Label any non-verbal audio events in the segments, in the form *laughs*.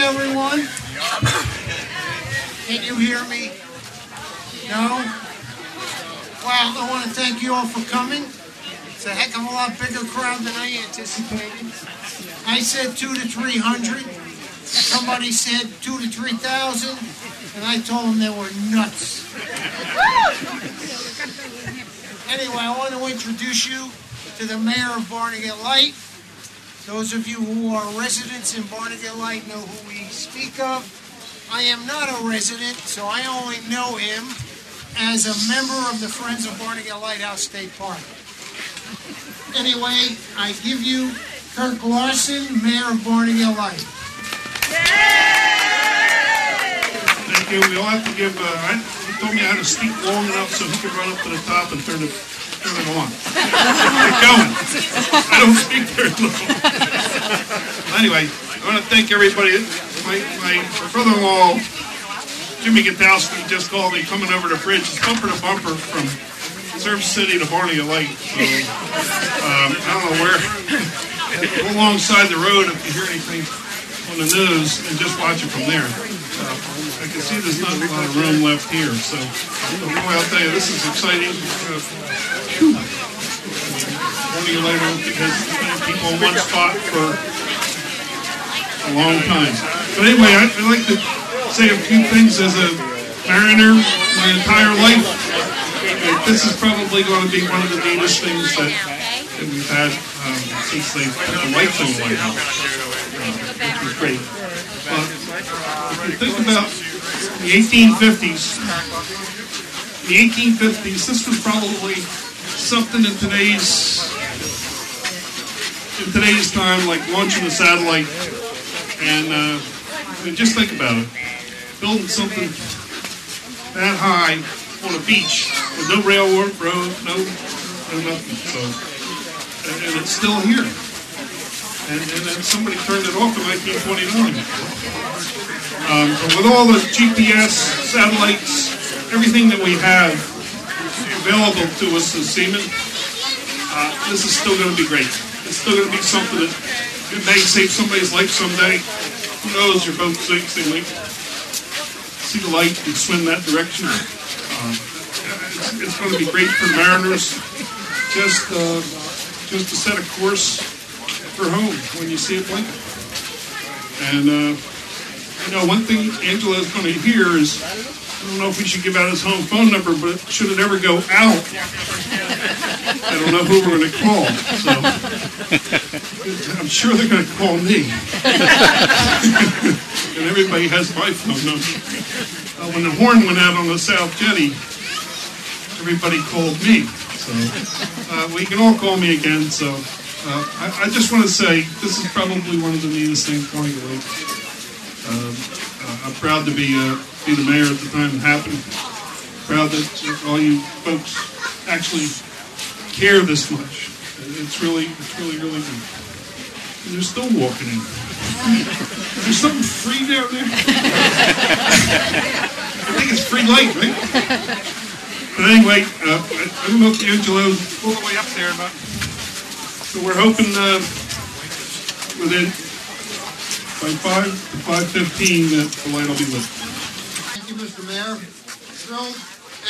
everyone? Can you hear me? No? Well, I want to thank you all for coming. It's a heck of a lot bigger crowd than I anticipated. I said two to 300. Somebody said two to 3,000, and I told them they were nuts. anyway, I want to introduce you to the mayor of Barnegat Light. Those of you who are residents in Barnegat Light know who we speak of. I am not a resident, so I only know him as a member of the Friends of Barnegat Lighthouse State Park. Anyway, I give you Kirk Larson, Mayor of Barnegat Light. Thank you. We all have to give, uh, he told me had to speak long enough so he could run up to the top and turn it, it on. Get going. I don't speak very long. anyway, I want to thank everybody. My, my brother-in-law, Jimmy Gutowski, just called me coming over the bridge. It's bumper to bumper from Surf City to Barnegat Light. So, um, I don't know where. Go *laughs* alongside the road if you hear anything on the news and just watch it from there. Uh, I can see there's not a lot of room left here, so boy, I'll tell you, this is exciting. Uh, Light has been people in one spot for a long time. But anyway, I'd like to say a few things as a mariner my entire life. This is probably going to be one of the neatest things that, that we've had um, since they put the lights on the White House, was great. But if you think about the 1850s, the 1850s, this was probably something in today's in today's time, like launching a satellite, and uh, just think about it, building something that high on a beach with no railroad, road, no, no nothing. So, and it's still here. And, and then somebody turned it off in 1929. Um, but with all the GPS, satellites, everything that we have available to us as seamen, uh, this is still going to be great. It's still going to be something that it may save somebody's life someday. Who knows? Your boat sinks, they might see the light and swim that direction. Um, it's, it's going to be great for mariners. Just, uh, just to set a course for home when you see it blinking. And uh, you know, one thing Angelo is going to hear is, I don't know if we should give out his home phone number, but should it ever go out, I don't know who we're going to call. So I'm sure they're going to call me. *laughs* and everybody has my phone number. Uh, when the horn went out on the South Jetty, everybody called me. So uh, well, can all call me again. So uh, I, I just want to say this is probably one of the neatest things going on. Um, I'm proud to be uh, be the mayor at the time it happened. Proud that all you folks actually care this much. It's really, it's really, really good. And they're still walking in. There's something free down there. I think it's free light, right? But anyway, uh, I, I don't know if Angelo's all the way up there, but so we're hoping uh, within by five to five fifteen that the light will be lit. Thank you, Mr. Mayor. Thrilled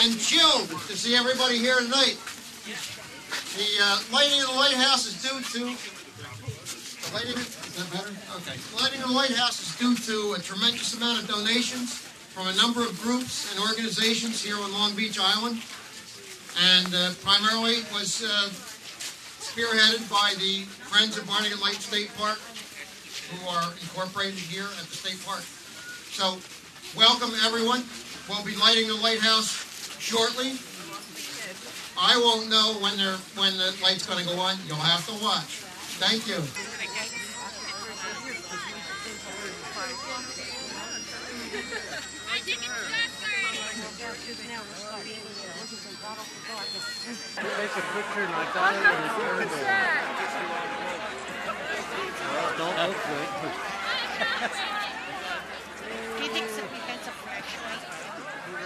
and chilled to see everybody here tonight. The uh, lighting of the lighthouse is due to. Lighting, is that better? Okay. Lighting the lighthouse is due to a tremendous amount of donations from a number of groups and organizations here on Long Beach Island, and uh, primarily was uh, spearheaded by the Friends of Barnegat Light State Park, who are incorporated here at the state park. So, welcome everyone. We'll be lighting the lighthouse shortly. I won't know when they're when the light's going to go on. You'll have to watch. Thank you. Take a picture and I got it it. Well, don't look good.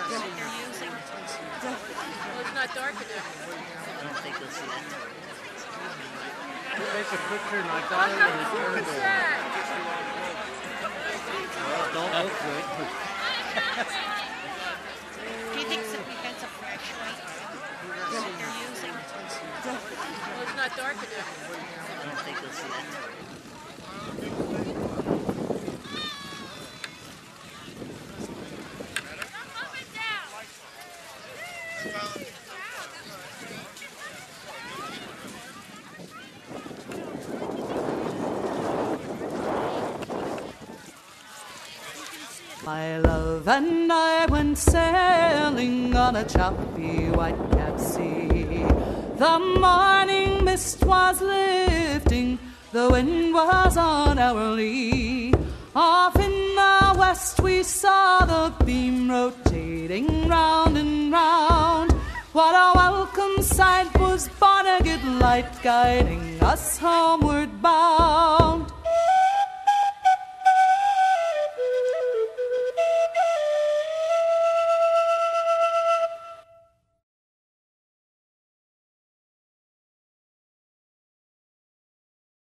That you're using? Well, it's not dark enough. I don't think you'll see. Take a picture and I got it it. Well, don't look good. Not dark enough. My love and I went sailing on a choppy white cat sea. The morning mist was lifting, the wind was on our lee. Off in the west we saw the beam rotating round and round. What a welcome sight was Barnegat light guiding us homeward bound.